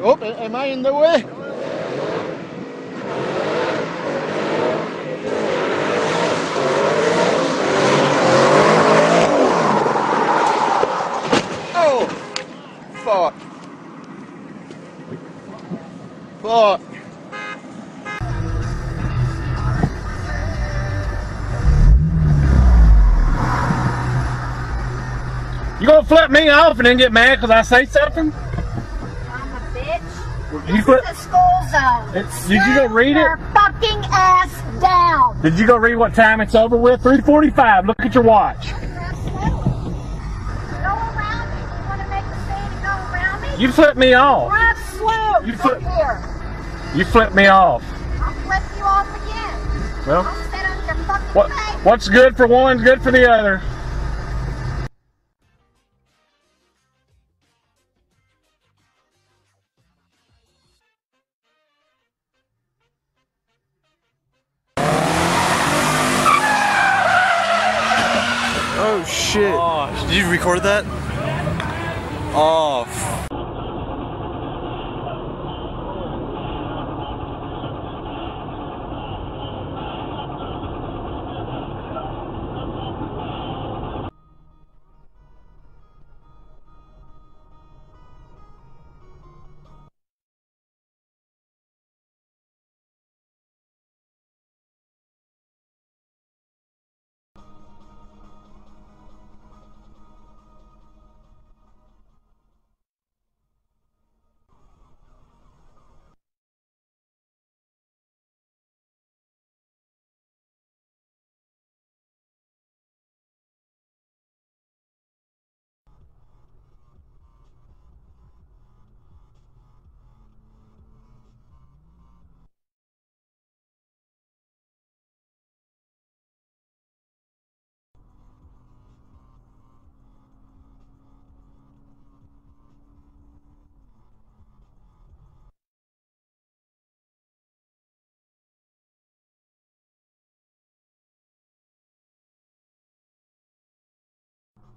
Oh, am I in the way? Oh, fuck. Fuck. You gonna flip me off and then get mad because I say something? Bitch. You flip, is a school zone. It's- did you go read it? Fucking ass down. did you go read what time it's over with? 345. Look at your watch. Go around me. You want to make a scene and go around me? You flipped me off. Drive slow. You flip- here. You flipped me off. I'll flip you off again. Well, I'll sit on your fucking what face. what's good for one's good for the other. Oh shit. Oh, did you record that? Oh,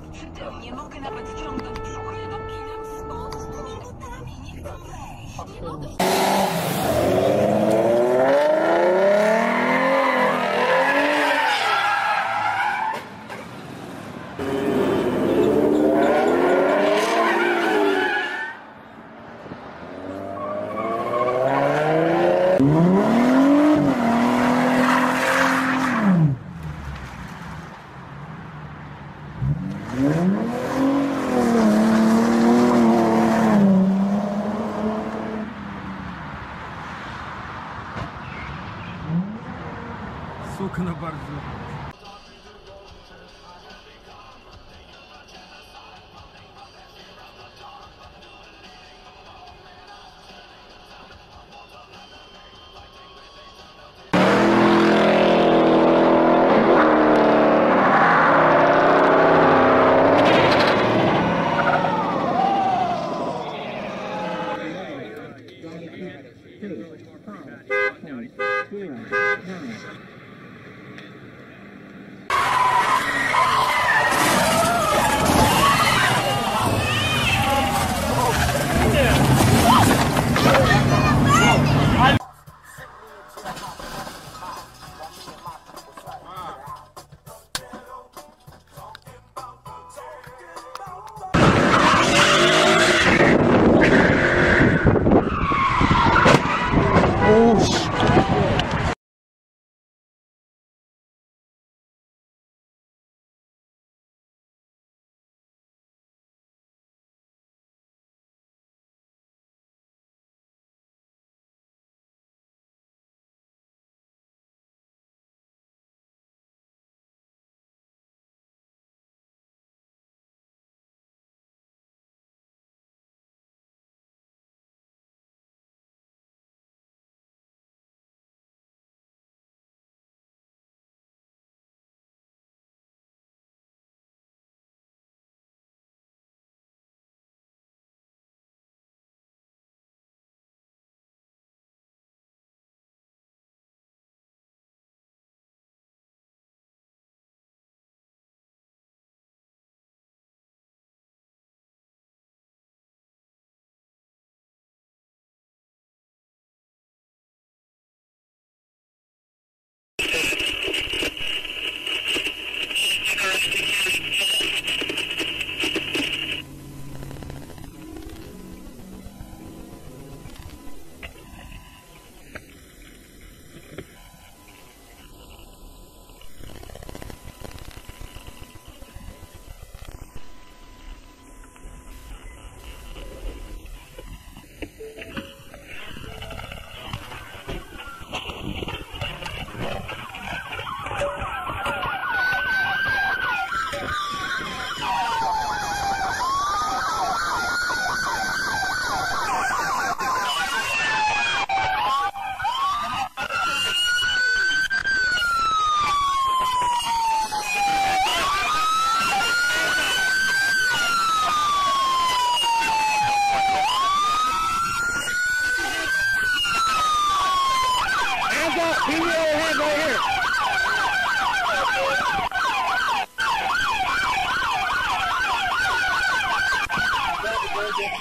noc przy tym. Nie mogę nawet wciągnąć brzucha. Nie dopinam spod z minutami. Nie chcę wejść. Nie mogę Сука на борзу.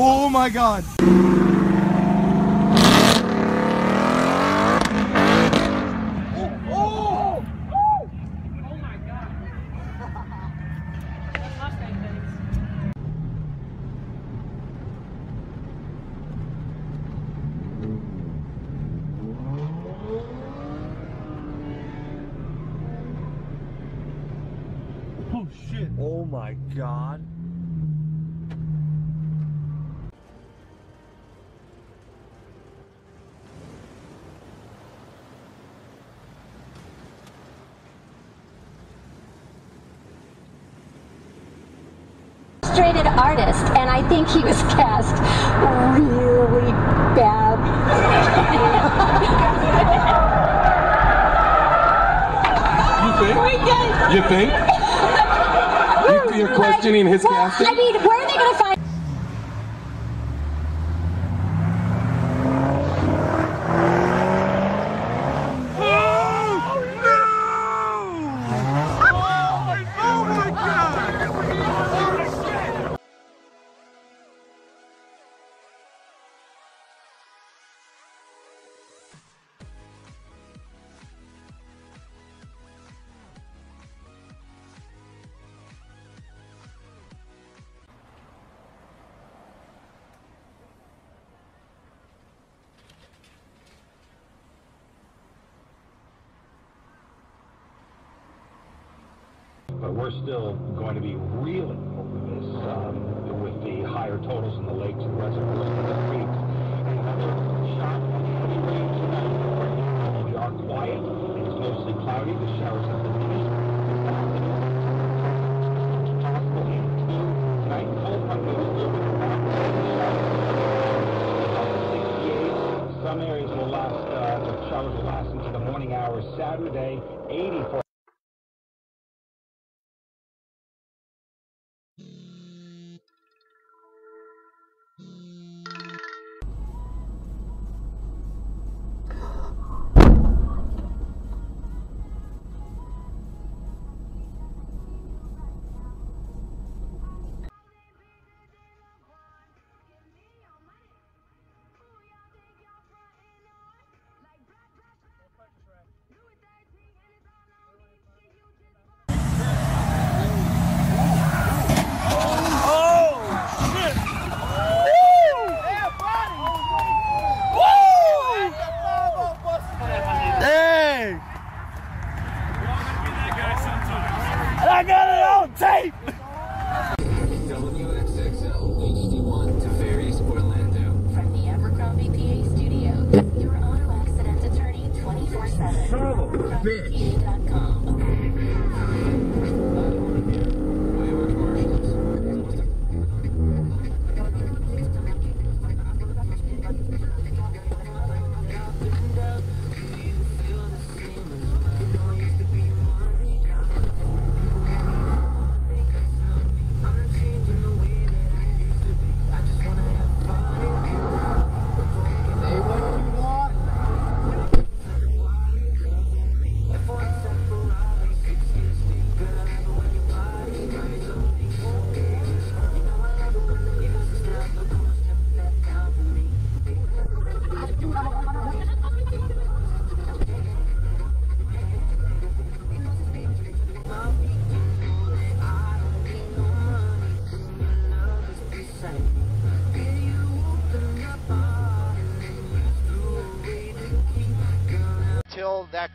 Oh my god. Oh shit. Oh my god. Illustrated artist, and I think he was cast really bad. You think? You, think? you're questioning his Well, casting? I mean, where are they going to find? But we're still going to be reeling over this um, with the higher totals in the lakes and reservoirs and the creeks.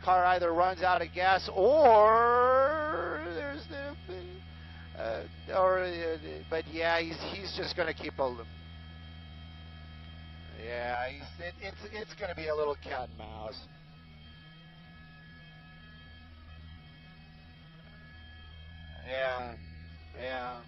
Car either runs out of gas or there's the, uh, or, uh, but yeah, he's he's just gonna keep a. Yeah, he's, it, it's it's gonna be a little cat and mouse. Yeah, yeah.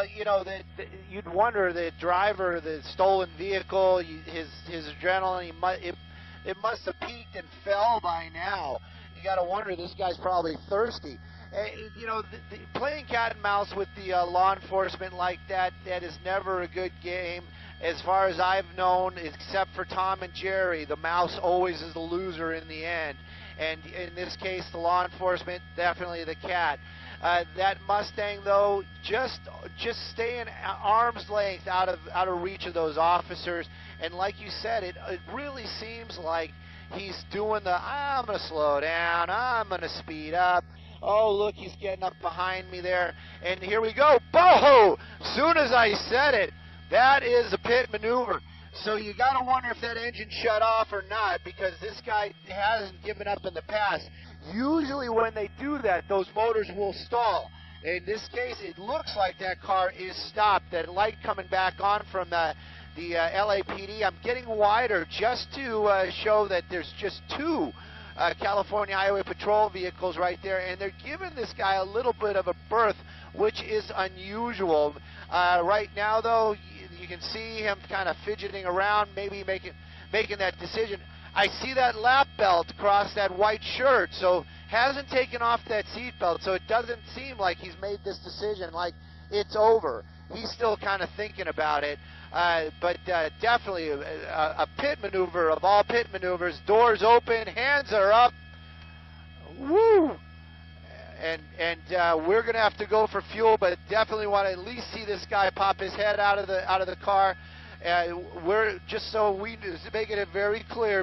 Well, you know that you'd wonder the driver, the stolen vehicle, his his adrenaline, he mu- it, it must have peaked and fell by now. You got to wonder this guy's probably thirsty. uh, you know, the, the, playing cat and mouse with the uh, law enforcement like that, that is never a good game. As far as I've known, except for Tom and Jerry, the mouse always is the loser in the end. And in this case, the law enforcement, definitely the cat. Uh, that Mustang, though, just just stay in arm's length out of out of reach of those officers. And like you said, it it really seems like he's doing the I'm to slow down, I'm to speed up. Oh, look, he's getting up behind me there. And here we go. Boho! Soon as I said it, that is a pit maneuver. So you got to wonder if that engine shut off or not because this guy hasn't given up in the past. Usually when they do that, those motors will stall. In this case, it looks like that car is stopped. That light coming back on from the the uh, LAPD. I'm getting wider just to uh, show that there's just two uh, California Highway Patrol vehicles right there, and they're giving this guy a little bit of a berth, which is unusual. Uh, right now, though, you, you can see him kind of fidgeting around, maybe making making that decision. I see that lap belt across that white shirt, so hasn't taken off that seat belt, so it doesn't seem like he's made this decision like it's over. He's still kind of thinking about it. Uh, but uh, definitely a, a, pit maneuver of all pit maneuvers. Doors open, hands are up. Woo! And and uh, we're gonna have to go for fuel, but definitely want to at least see this guy pop his head out of the out of the car. Uh, we're just so we making it very clear.